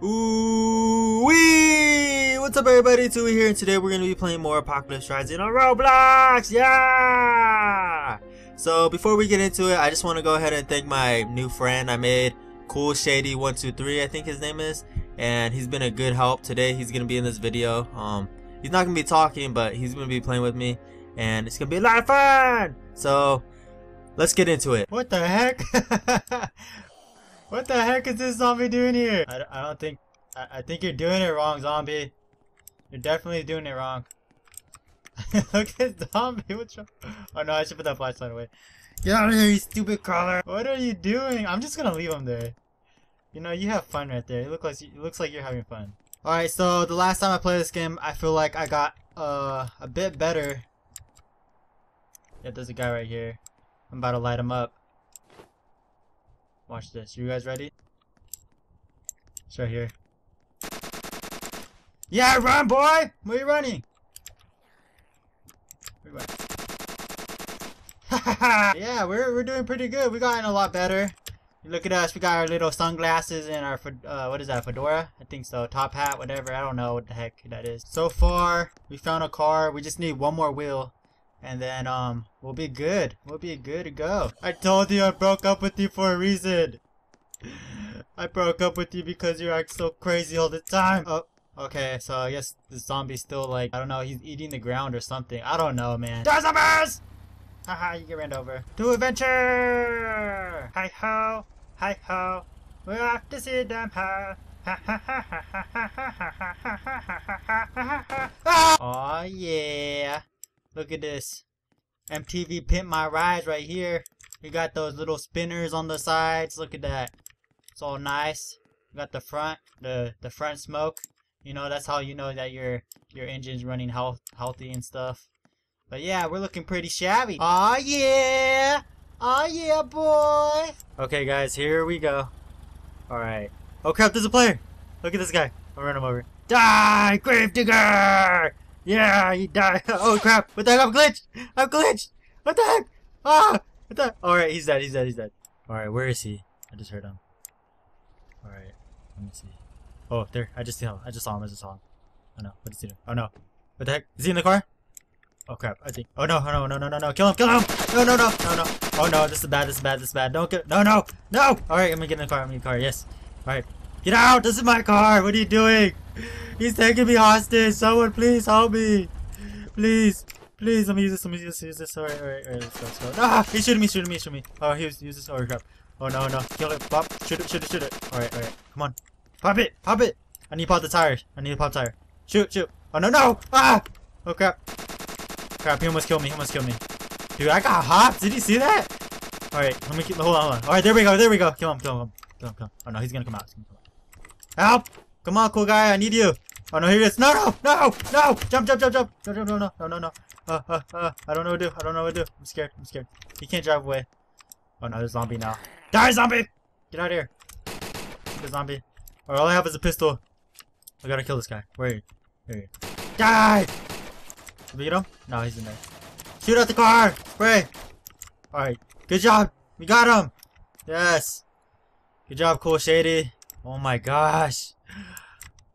Ooh wee! What's up everybody, Tui here, and today we're going to be playing more Apocalypse Rising on Roblox! Yeah! So before we get into it, I just want to go ahead and thank my new friend I made, Cool Shady 123 I think his name is, and he's been a good help today. He's going to be in this video. Um, He's not going to be talking, but he's going to be playing with me, and it's going to be a lot of fun! So, let's get into it. What the heck? What the heck is this zombie doing here? I, I don't think... I, I think you're doing it wrong, zombie. You're definitely doing it wrong. Look at zombie. What's wrong? Oh no, I should put that flashlight away. Get out of here, you stupid crawler. What are you doing? I'm just gonna leave him there. You know, you have fun right there. It looks like it looks like you're having fun. All right, so the last time I played this game, I feel like I got uh a bit better. Yeah, there's a guy right here. I'm about to light him up. Watch this. You guys ready? It's right here. Yeah, run, boy! Where are you running? You yeah, we're, we're doing pretty good. We gotten a lot better. Look at us. We got our little sunglasses and our, uh, what is that, fedora? I think so. Top hat, whatever. I don't know what the heck that is. So far, we found a car. We just need one more wheel. And then, um, we'll be good. We'll be good to go. I told you I broke up with you for a reason. I broke up with you because you act so crazy all the time. Oh, okay, so I guess the zombie's still like, I don't know, he's eating the ground or something. I don't know, man. Die zombies! Haha, you get ran over. To adventure! Hi ho, hi ho. We're off to see them ho. Oh yeah. Look at this. MTV Pimp My Rides right here. You got those little spinners on the sides. Look at that. It's all nice. You got the front, the the front smoke. You know, that's how you know that your your engine's running health, healthy and stuff. But yeah, we're looking pretty shabby. Aw yeah! Aw yeah, boy! Okay guys, here we go. Alright. Oh crap, there's a player! Look at this guy. I'll run him over. Die, Gravedigger! Yeah, you die. Oh crap! What the heck? I'm glitched! I'm glitched! What the heck? Ah! What the? Alright, he's dead, he's dead, he's dead. Alright, where is he? I just heard him. Alright, let me see. Oh, there. I just saw him. I just saw him. I just saw him. Oh no. What is he doing? Oh no. What the heck? Is he in the car? Oh crap. I think. Oh no. Oh no. No no no no. Kill him. Kill him. No no no. No no. Oh no. This is bad. This is bad. This is bad. Don't get. No no. No. Alright. I'm gonna get in the car. I'm in the car. Yes. Alright. Get out. This is my car. What are you doing? He's taking me hostage. Someone please help me. Please. Please, let me use this, let me use this, use this. Alright, alright, alright, let's go, let's go. Ah! He's shooting me, shooting me, shooting me. Oh, he was, use this. Oh, crap. Oh, no, no. Kill it. Pop. Shoot it, shoot it, shoot it. Alright, alright. Come on. Pop it, pop it. I need to pop the tire. I need to pop tire. Shoot, shoot. Oh, no, no. Ah! Oh, crap. Crap, he almost killed me, he almost killed me. Dude, I got hopped. Did you see that? Alright, let me keep, hold on, hold on. Alright, there we go, there we go. Kill him, kill him. Kill him, kill him. Oh, no, he's gonna come out. He's gonna come out. Help! Come on, cool guy, I need you. Oh, no, here he is. No, no, no, no. Jump, jump, jump, jump. No, no, no, no, no, no, no. Uh, uh, uh, I don't know what to do. I don't know what to do. I'm scared. I'm scared. He can't drive away. Oh no, there's a zombie now. Die, zombie! Get out of here. The zombie. All I have is a pistol. I gotta kill this guy. Where are you? There you Die! Did we get him? No, he's in there. Shoot at the car! Spray! Alright. Good job! We got him! Yes! Good job, Cool Shady. Oh my gosh.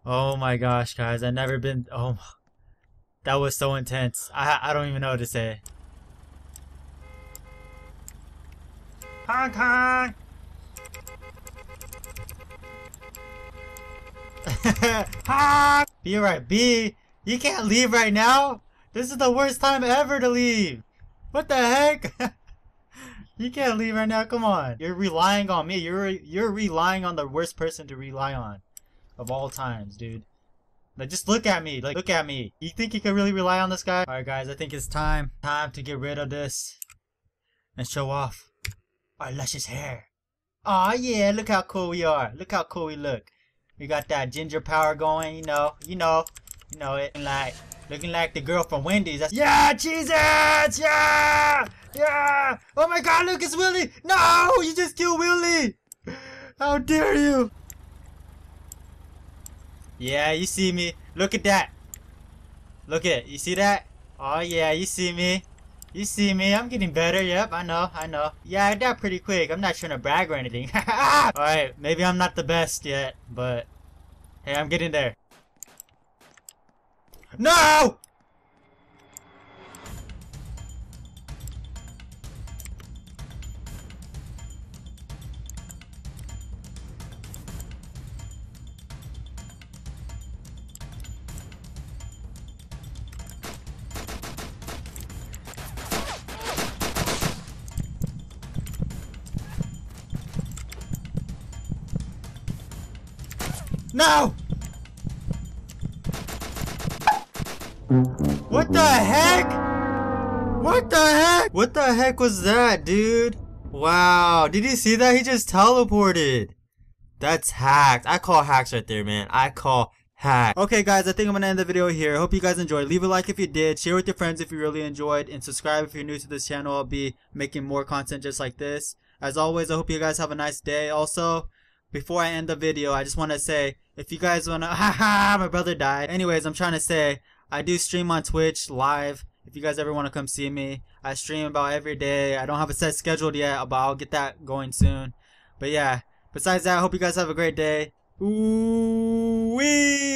Oh my gosh, guys. I've never been... Oh that was so intense. I I don't even know what to say. Hong Kong! Honk! Be right, B. You can't leave right now. This is the worst time ever to leave. What the heck? you can't leave right now. Come on. You're relying on me. You're you're relying on the worst person to rely on of all times, dude. Like, just look at me. Like, look at me. You think you can really rely on this guy? Alright, guys. I think it's time. Time to get rid of this. And show off our luscious hair. Aw, yeah. Look how cool we are. Look how cool we look. We got that ginger power going, you know. You know. You know it. And Like, looking like the girl from Wendy's. That's yeah, Jesus! Yeah! Yeah! Oh my god, look, it's Willie! No! You just killed Willie! How dare you! Yeah, you see me. Look at that. Look at it. You see that? Oh, yeah, you see me. You see me. I'm getting better. Yep, I know. I know. Yeah, I died pretty quick. I'm not trying to brag or anything. Alright, maybe I'm not the best yet, but Hey, I'm getting there. No! No! What the heck? What the heck? What the heck was that, dude? Wow, did you see that? He just teleported. That's hacked. I call hacks right there, man. I call hack. Okay, guys, I think I'm gonna end the video here. Hope you guys enjoyed. Leave a like if you did. Share with your friends if you really enjoyed. And subscribe if you're new to this channel. I'll be making more content just like this. As always, I hope you guys have a nice day. Also, before I end the video, I just want to say, if you guys want to, haha, my brother died. Anyways, I'm trying to say, I do stream on Twitch live. If you guys ever want to come see me, I stream about every day. I don't have a set scheduled yet, but I'll get that going soon. But yeah, besides that, I hope you guys have a great day. Ooh wee!